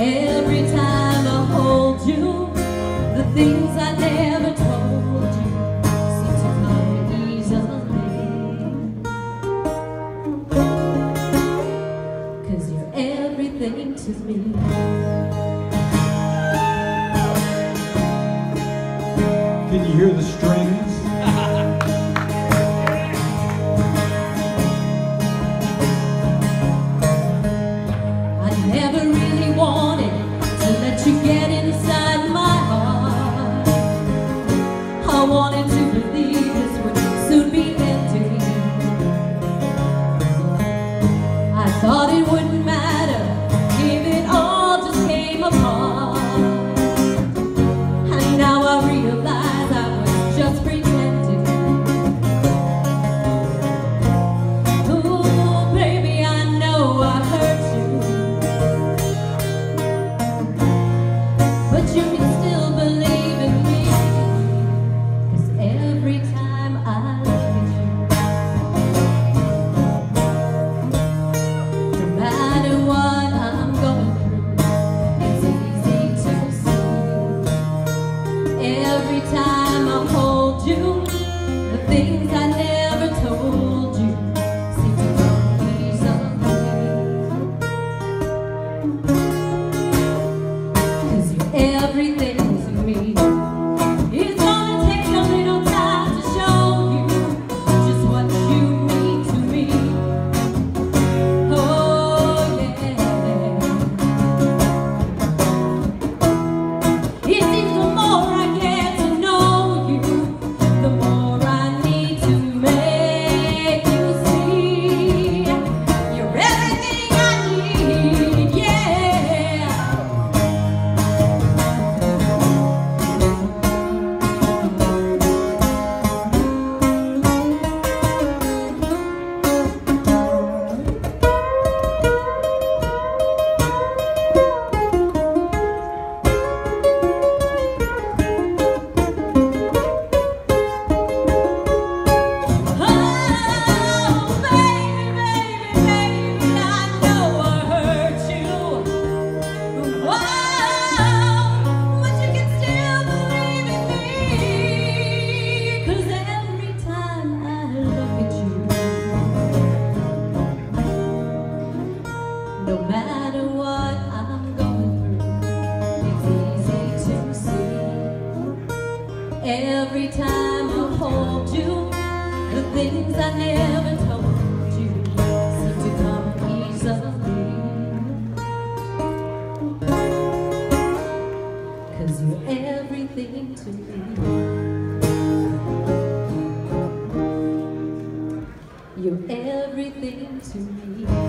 Every time I hold you The things I never told you Seem to come Cause you're everything to me Can you hear the string? to get inside my heart. I wanted to believe this would soon be ending. I thought it would things I never every time I hold you. The things I never told you Seem to come easily. Cause you're everything to me. You're everything to me.